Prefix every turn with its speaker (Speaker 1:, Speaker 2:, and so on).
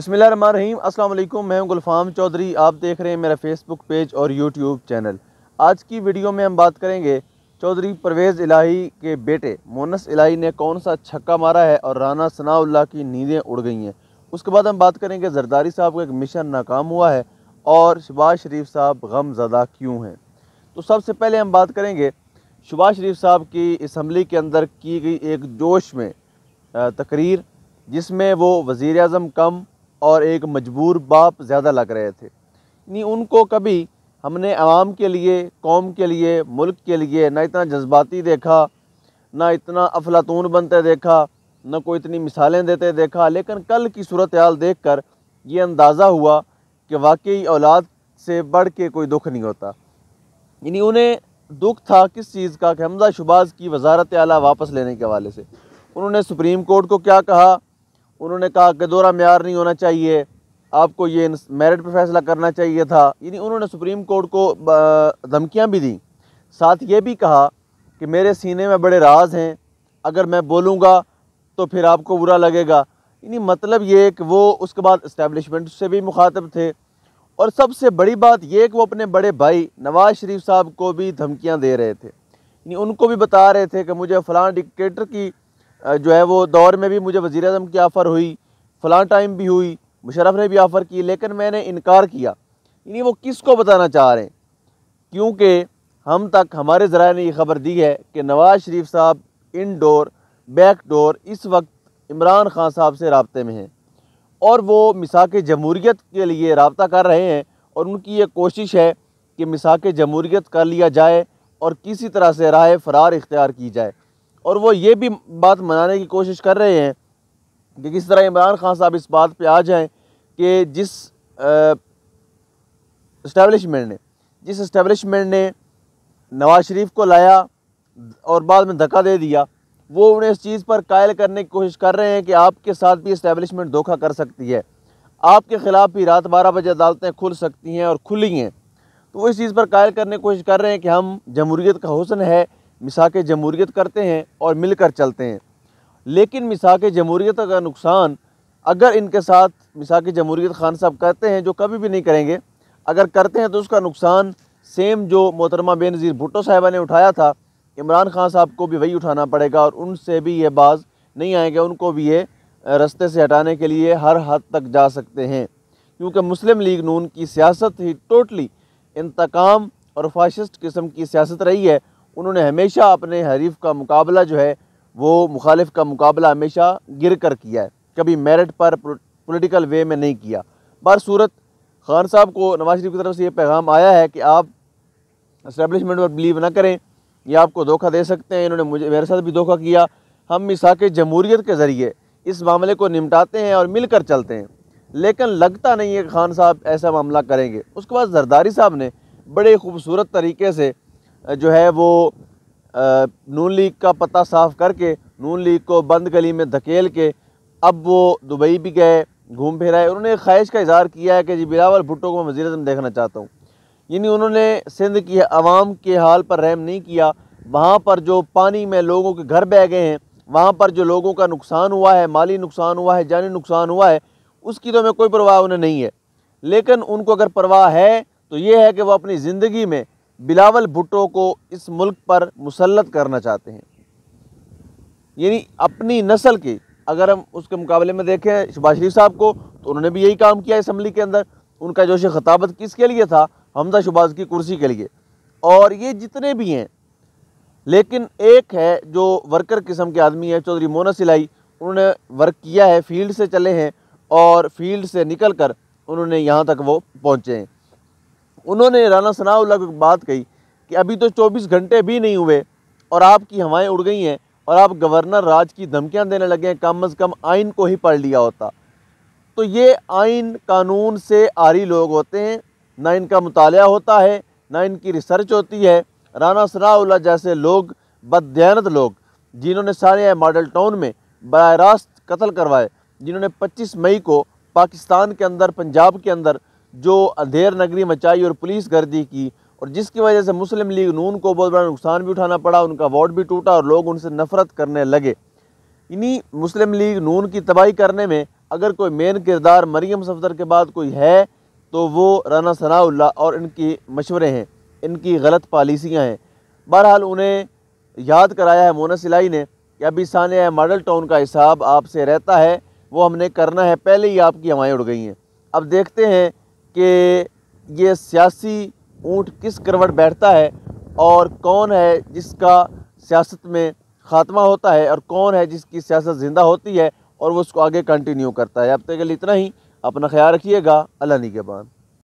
Speaker 1: बिसमीम अल्लाम मैं हूँ गुलफाम चौधरी। आप देख रहे हैं मेरा फेसबुक पेज और यूट्यूब चैनल। आज की वीडियो में हम बात करेंगे चौधरी परवेज़ इलाही के बेटे। मोनस इलाही ने कौन सा छक्का मारा है और राना सनाउल्ला की नींदें उड़ गई हैं। उसके बाद हम बात करेंगे जरदारी साहब का एक मिशन नाकाम हुआ है और शबाज शरीफ साहब गम ज़दा क्यों हैं। तो सबसे पहले हम बात करेंगे शबाज शरीफ साहब की इसम्बली के अंदर की गई एक जोश में तकरीर, जिसमें वो वज़ी अजम कम और एक मजबूर बाप ज़्यादा लग रहे थे। नहीं उनको कभी हमने आवाम के लिए, कौम के लिए, मुल्क के लिए ना इतना जज्बाती देखा, ना इतना अफलातून बनते देखा, न कोई इतनी मिसालें देते देखा, लेकिन कल की सूरत हाल देख कर ये अंदाज़ा हुआ कि वाकई औलाद से बढ़ के कोई दुख नहीं होता। यानी उन्हें दुख था किस चीज़ का कि हमजा शुबाज की वजारत आला वापस लेने के हवाले से। उन्होंने सुप्रीम कोर्ट को क्या कहा? उन्होंने कहा कि दोहरा मैार नहीं होना चाहिए। आपको ये मेरिट पर फैसला करना चाहिए था। यानी उन्होंने सुप्रीम कोर्ट को धमकियाँ भी दी। साथ ये भी कहा कि मेरे सीने में बड़े राज हैं। अगर मैं बोलूँगा तो फिर आपको बुरा लगेगा। यानी मतलब ये कि वो उसके बाद इस्टेबलिशमेंट से भी मुखातब थे। और सबसे बड़ी बात यह कि वो अपने बड़े भाई नवाज़ शरीफ साहब को भी धमकियाँ दे रहे थे। यानी उनको भी बता रहे थे कि मुझे फ़लाँ डिक्टेटर की जो है वो दौर में भी मुझे वज़ी अजम की ऑफ़र हुई, फ़लाँ टाइम भी हुई मुशरफ ने भी ऑफ़र की, लेकिन मैंने इनकार किया। यानी वो किस को बताना चाह रहे हैं? क्योंकि हम तक, हमारे ज़रा ने ये खबर दी है कि नवाज़ शरीफ साहब इन डोर बैक डोर इस वक्त इमरान खान साहब से रबते में हैं। और वो मिसाक जमहूरीत के लिए रबता कर रहे हैं और उनकी ये कोशिश है कि मिसाक जमहूरीत कर लिया जाए और किसी तरह से राह फ़रार इख्तियार की जाए। और वो ये भी बात मनाने की कोशिश कर रहे हैं कि किस तरह इमरान खान साहब इस बात पे आ जाएँ कि जिस इस्टेब्लिशमेंट ने, जिस इस्टेब्लिशमेंट ने नवाज़ शरीफ को लाया और बाद में धक्का दे दिया, वो उन्हें इस चीज़ पर कायल करने की कोशिश कर रहे हैं कि आपके साथ भी इस्टेबलिशमेंट धोखा कर सकती है। आपके ख़िलाफ़ भी रात बारह बजे अदालतें खुल सकती हैं और खुली हैं। तो वो इस चीज़ पर कायल करने की कोशिश कर रहे हैं कि हम जमहूरीत का हुसन है मिसाक जमहूरीत करते हैं और मिलकर चलते हैं। लेकिन मिसाक जमहूरीत का नुकसान, अगर इनके साथ मिसाक जमहूरीत खान साहब करते हैं, जो कभी भी नहीं करेंगे, अगर करते हैं तो उसका नुकसान सेम जो मोहतरमा बेनज़ीर भुट्टो साहिबा ने उठाया था, इमरान खान साहब को भी वही उठाना पड़ेगा और उनसे भी ये बाज नहीं आएँगे, उनको भी ये रस्ते से हटाने के लिए हर हद तक जा सकते हैं। क्योंकि मुस्लिम लीग नून की सियासत ही टोटली इंतकाम और फाशिस्ट किस्म की सियासत रही है उन्होंने हमेशा अपने हरीफ का मुकाबला जो है, वो मुखालिफ का मुकाबला हमेशा गिर कर किया है। कभी मेरिट पर पॉलिटिकल वे में नहीं किया। बार सूरत खान साहब को नवाज़ शरीफ की तरफ़ से ये पैगाम आया है कि आप इस्टेबलिशमेंट पर बिलीव ना करें, ये आपको धोखा दे सकते हैं। इन्होंने मुझे, मेरे साथ भी धोखा किया। हम मिसाक जमहूरीत के ज़रिए इस मामले को निपटाते हैं और मिलकर चलते हैं। लेकिन लगता नहीं है कि खान साहब ऐसा मामला करेंगे। उसके बाद जरदारी साहब ने बड़े खूबसूरत तरीके से जो है वो नून लीग का पता साफ़ करके, नून लीग को बंद गली में धकेल के, अब वो दुबई भी गए, घूम फिर आए। उन्होंने ख्वाहिश का इजहार किया है कि जी बिलावल भुट्टो को मैं वजी देखना चाहता हूँ। यानी उन्होंने सिंध की आवाम के हाल पर रहम नहीं किया। वहाँ पर जो पानी में लोगों के घर बह गए हैं, वहाँ पर जो लोगों का नुकसान हुआ है, माली नुकसान हुआ है, जानी नुकसान हुआ है उसकी तो हमें कोई परवाह उन्हें नहीं है। लेकिन उनको अगर परवाह है तो ये है कि वो अपनी ज़िंदगी में बिलावल भुट्टो को इस मुल्क पर मुसलत करना चाहते हैं। यानी अपनी नस्ल के, अगर हम उसके मुकाबले में देखें शबाज शरीफ साहब को तो उन्होंने भी यही काम किया इसम्बली के अंदर। उनका जोश खताबत किसके लिए था? हमजा शबाज की कुर्सी के लिए। और ये जितने भी हैं, लेकिन एक है जो वर्कर किस्म के आदमी है, चौधरी मोना सिलाई, उन्होंने वर्क किया है, फ़ील्ड से चले हैं और फ़ील्ड से निकल कर उन्होंने यहाँ तक वो पहुँचे हैं। उन्होंने राना सनाउल्ला को बात कही कि अभी तो 24 घंटे भी नहीं हुए और आपकी हवाएँ उड़ गई हैं और आप गवर्नर राज की धमकियाँ देने लगे हैं, कम अज़ कम आइन को ही पढ़ लिया होता। तो ये आइन कानून से आरी लोग होते हैं, ना इनका मुताल होता है, ना इनकी रिसर्च होती है। राना सनाउल्ला जैसे लोग बदयानत लोग, जिन्होंने सारे मॉडल टाउन में बर रास्त कत्ल करवाए, जिन्होंने 25 मई को पाकिस्तान के अंदर, पंजाब के अंदर जो अंधेर नगरी मचाई और पुलिस गर्दी की और जिसकी वजह से मुस्लिम लीग नून को बहुत बड़ा नुकसान भी उठाना पड़ा, उनका वोट भी टूटा और लोग उनसे नफरत करने लगे। इन्हीं मुस्लिम लीग नून की तबाही करने में अगर कोई मेन किरदार मरीम सफदर के बाद कोई है तो वो राना सनाउल्ला और इनकी मशवरे हैं, इनकी गलत पॉलिसियाँ हैं। बहरहाल उन्हें याद कराया है मोना सिलाई ने कि अभी सानिया मॉडल टाउन का हिसाब आपसे रहता है, वो हमने करना है, पहले ही आपकी हवाएँ उड़ गई हैं। अब देखते हैं कि ये सियासी ऊँट किस करवट बैठता है और कौन है जिसका सियासत में ख़ात्मा होता है और कौन है जिसकी सियासत ज़िंदा होती है और वो उसको आगे कंटिन्यू करता है। अब तक के लिए इतना ही, अपना ख्याल रखिएगा। अल्लाह बाद